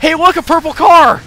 Hey, look, a purple car!